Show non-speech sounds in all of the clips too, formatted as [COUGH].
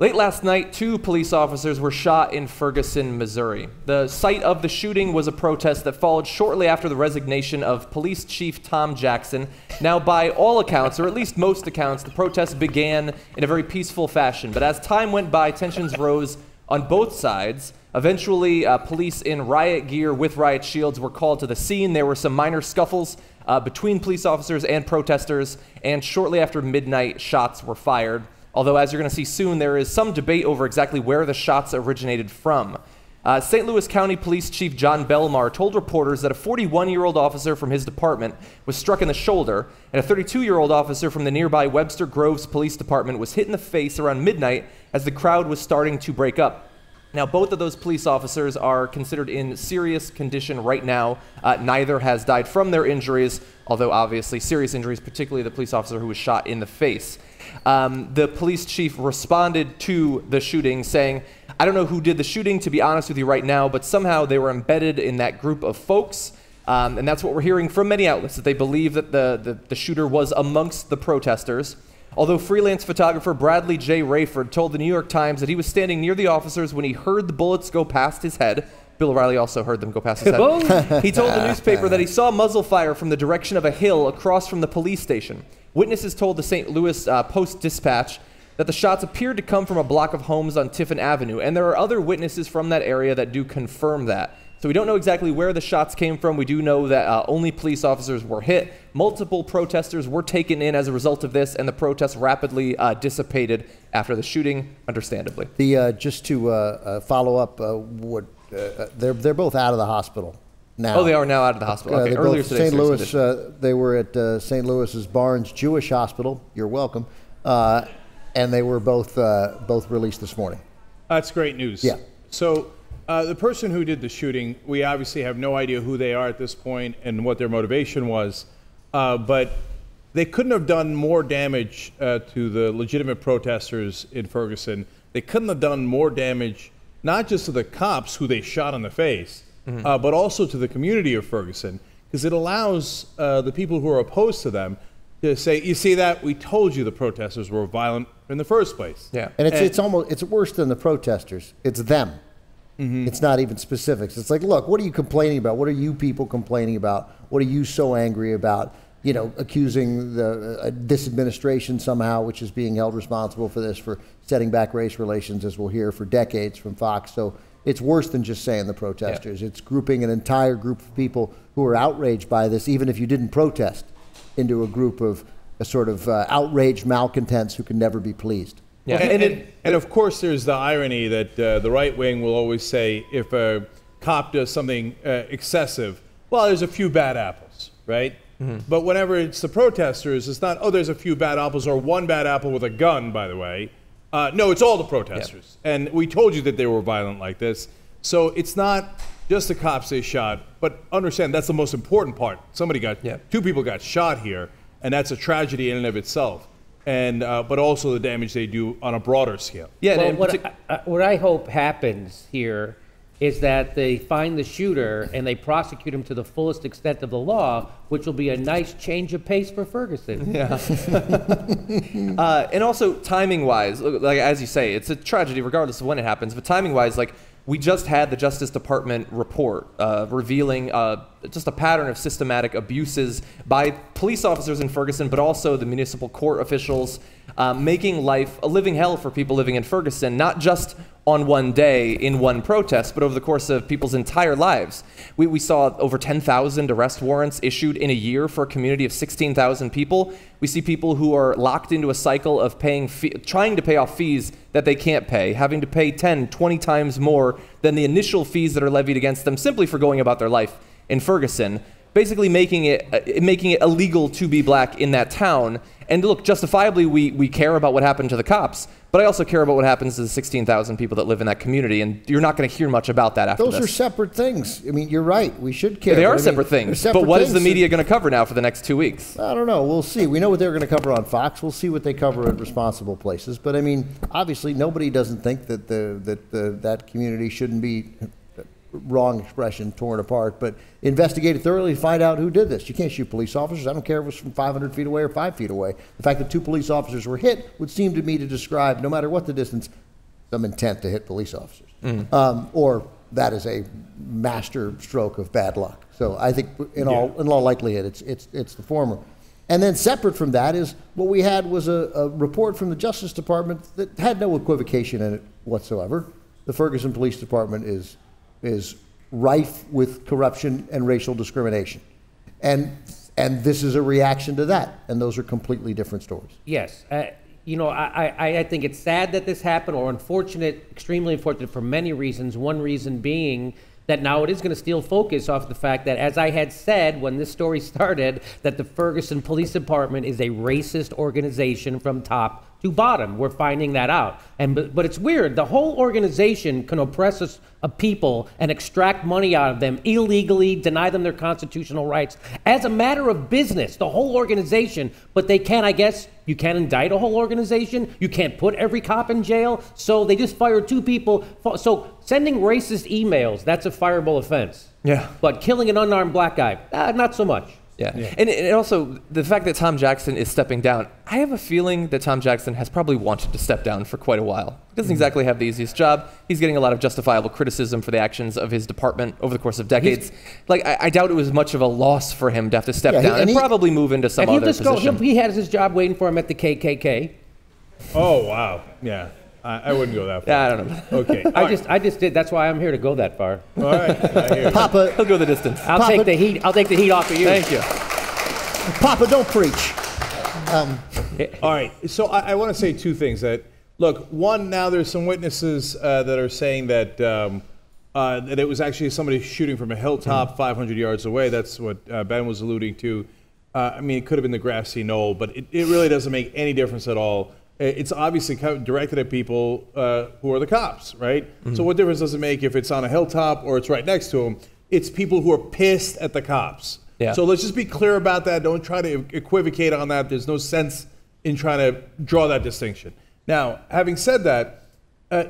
Late last night, two police officers were shot in Ferguson, Missouri. The site of the shooting was a protest that followed shortly after the resignation of Police Chief Tom Jackson. Now, by all accounts, or at least most accounts, the protest began in a very peaceful fashion. But as time went by, tensions rose on both sides. Eventually, uh, police in riot gear with riot shields were called to the scene. There were some minor scuffles uh, between police officers and protesters, and shortly after midnight, shots were fired although as you're going to see soon, there is some debate over exactly where the shots originated from. Uh, St. Louis County Police Chief Jon Belmar told reporters that a 41 year old officer from his department was struck in the shoulder, and a 32 year old officer from the nearby Webster Groves Police Department was hit in the face around midnight as the crowd was starting to break up. Now, both of those police officers are considered in serious condition right now. Uh, neither has died from their injuries, although obviously serious injuries, particularly the police officer who was shot in the face. Um, the police chief responded to the shooting saying, I don't know who did the shooting, to be honest with you right now, but somehow they were embedded in that group of folks. Um, and that's what we're hearing from many outlets, that they believe that the, the, the shooter was amongst the protesters. Although freelance photographer Bradley J. Rayford told the New York Times that he was standing near the officers when he heard the bullets go past his head. Bill O'Reilly also heard them go past his head. [LAUGHS] he told the newspaper that he saw muzzle fire from the direction of a hill across from the police station. Witnesses told the St. Louis uh, Post Dispatch that the shots appeared to come from a block of homes on Tiffin Avenue, and there are other witnesses from that area that do confirm that. So we don't know exactly where the shots came from. We do know that uh, only police officers were hit. Multiple protesters were taken in as a result of this, and the protests rapidly uh, dissipated after the shooting, understandably. The uh, just to uh, uh, follow up, uh, they're they're both out of the hospital now. Oh, they are now out of the hospital. Okay, earlier today. St. Louis. Uh, they were at uh, St. Louis's Barnes Jewish Hospital. You're welcome. Uh, and they were both uh, both released this morning. That's great news. Yeah. So. Uh, the person who did the shooting, we obviously have no idea who they are at this point and what their motivation was, uh, but they couldn't have done more damage to the legitimate protesters in Ferguson. They couldn't have done more damage, not just to the cops who they shot in the face, mm-hmm. uh, but also to the community of Ferguson, because it allows uh, the people who are opposed to them to say, "You see that? We told you the protesters were violent in the first place." Yeah, and it's and, it's almost it's worse than the protesters. It's them. Mm-hmm. It's not even specifics. It's like, look, what are you complaining about? What are you people complaining about? What are you so angry about? You know, accusing the uh, this administration somehow, which is being held responsible for this, for setting back race relations, as we'll hear for decades from Fox. So it's worse than just saying the protesters. Yeah. It's grouping an entire group of people who are outraged by this, even if you didn't protest, into a group of a sort of uh, outraged malcontents who can never be pleased. Yeah. And, and, and, of course, there's the irony that uh, the right wing will always say if a cop does something uh, excessive, well, there's a few bad apples, right? Mm-hmm. But whenever it's the protesters, it's not, oh, there's a few bad apples or one bad apple with a gun, by the way. Uh, no, it's all the protesters. Yeah. And we told you that they were violent like this. So it's not just the cops they shot, but understand that's the most important part. Somebody got, yeah. two people got shot here, and that's a tragedy in and of itself. And, uh, but also the damage they do on a broader scale. Yeah, well, what, I, what I hope happens here is that they find the shooter and they prosecute him to the fullest extent of the law, which will be a nice change of pace for Ferguson. Yeah. [LAUGHS] uh, and also timing wise, like as you say, it's a tragedy regardless of when it happens. But timing wise, like we just had the Justice Department report uh, revealing uh, just a pattern of systematic abuses by police officers in Ferguson, but also the municipal court officials, uh, making life a living hell for people living in Ferguson, not just on one day in one protest, but over the course of people's entire lives. We, we saw over 10,000 arrest warrants issued in a year for a community of 16,000 people. We see people who are locked into a cycle of paying, fee- trying to pay off fees that they can't pay, having to pay 10, 20 times more than the initial fees that are levied against them simply for going about their life in Ferguson, basically making it, uh, making it illegal to be black in that town. And look, justifiably, we, we care about what happened to the cops, but I also care about what happens to the 16,000 people that live in that community, and you're not going to hear much about that after Those this. are separate things. I mean, you're right. We should care. They are I separate mean, things. separate but what is things. the media going to cover now for the next two weeks? I don't know. We'll see. We know what they're going to cover on Fox. We'll see what they cover at responsible places. But I mean, obviously, nobody doesn't think that the that the, that community shouldn't be wrong expression, torn apart, but investigate it thoroughly, to find out who did this. You can't shoot police officers. I don't care if it was from 500 feet away or five feet away. The fact that two police officers were hit would seem to me to describe, no matter what the distance, some intent to hit police officers. Um, or that is a master stroke of bad luck. So I think in all, in all likelihood, it's, it's, it's the former. And then separate from that is what we had was a, a report from the Justice Department that had no equivocation in it whatsoever. The Ferguson Police Department is, is rife with corruption and racial discrimination. And, and this is a reaction to that. And those are completely different stories. Yes. Uh, you know, I, I, I think it's sad that this happened, or unfortunate, extremely unfortunate for many reasons. One reason being that now it is going to steal focus off the fact that, as I had said when this story [LAUGHS] started, that the Ferguson Police Department is a racist organization from top to bottom. We're finding that out. And but, but it's weird. The whole organization can oppress us, a people and extract money out of them illegally, deny them their constitutional rights as a matter of business. The whole organization, but they can't. I guess you can't indict a whole organization. You can't put every cop in jail. So they just fired two people. So sending racist emails, that's a fireable offense. Yeah. But killing an unarmed black guy, uh, not so much. Yeah. And, and also, the fact that Tom Jackson is stepping down, I have a feeling that Tom Jackson has probably wanted to step down for quite a while. He doesn't mm-hmm. exactly have the easiest job. He's getting a lot of justifiable criticism for the actions of his department over the course of decades. like, I, I doubt it was much of a loss for him to have to step Yeah, he- down and, and he- probably move into some And he'll other just go, position. he'll, he has his job waiting for him at the KKK. Oh wow, yeah. I, I wouldn't go that far. yeah, I don't know. Okay. [LAUGHS] all I right, just, I just did. That's why I'm here to go that far. all right. I hear you. [LAUGHS] Papa, He'll go the distance. I'll Papa- take the heat. I'll take the heat off of you. Thank you. Papa, don't preach. [LAUGHS] All right. So I, I want to say two things. That look, one, now there's some witnesses uh, that are saying that um, uh, that it was actually somebody shooting from a hilltop 500 yards away. That's what uh, Ben was alluding to. Uh, I mean, it could have been the grassy knoll, but it, it really doesn't make any difference at all. I- It's obviously directed at people uh, who are the cops, right? So what difference does it make if it's on a hilltop or it's right next to them? It's people who are pissed at the cops. Yeah. So let's just be clear about that. Don't try to equivocate on that. There's no sense in trying to draw that distinction. Now, having said that, uh,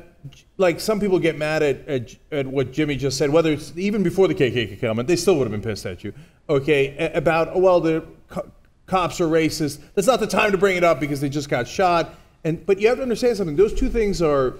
like some people get mad at, at, at what Jimmy just said, whether it's even before the KKK comment, they still would have been pissed at you. Okay, about oh, well, the co- cops are racist. That's not the time to bring it up because they just got shot. And but you have to understand something. Those two things are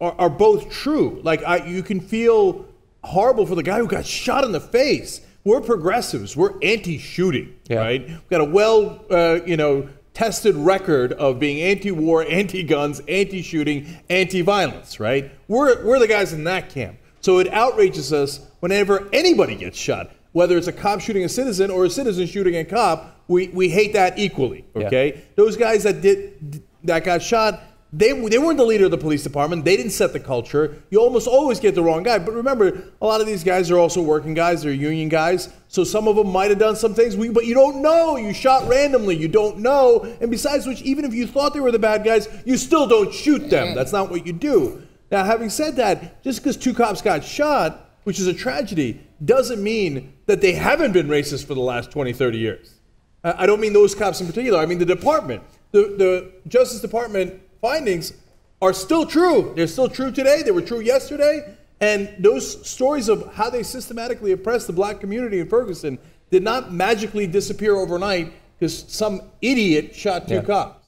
are, are both true. Like I, you can feel horrible for the guy who got shot in the face. We're progressives. We're anti-shooting, Yeah. right? We've got a well, uh, you know, tested record of being anti-war, anti-guns, anti-shooting, anti-violence, right? We're we're the guys in that camp. So it outrages us whenever anybody gets shot, whether it's a cop shooting a citizen or a citizen shooting a cop. We we hate that equally. Yeah. Okay, those guys that did that got shot they, they weren't the leader of the police department. They didn't set the culture. You almost always get the wrong guy. But remember, a lot of these guys are also working guys. They're union guys. So some of them might have done some things, but you don't know. You shot randomly. You don't know. And besides which, even if you thought they were the bad guys, you still don't shoot them. That's not what you do. Now, having said that, just because two cops got shot, which is a tragedy, doesn't mean that they haven't been racist for the last 20, 30 years. I don't mean those cops in particular. I mean the department. The, the Justice Department findings are still true. They're still true today. They were true yesterday. And those stories of how they systematically oppressed the black community in Ferguson did not magically disappear overnight because some idiot shot two Yeah. cops.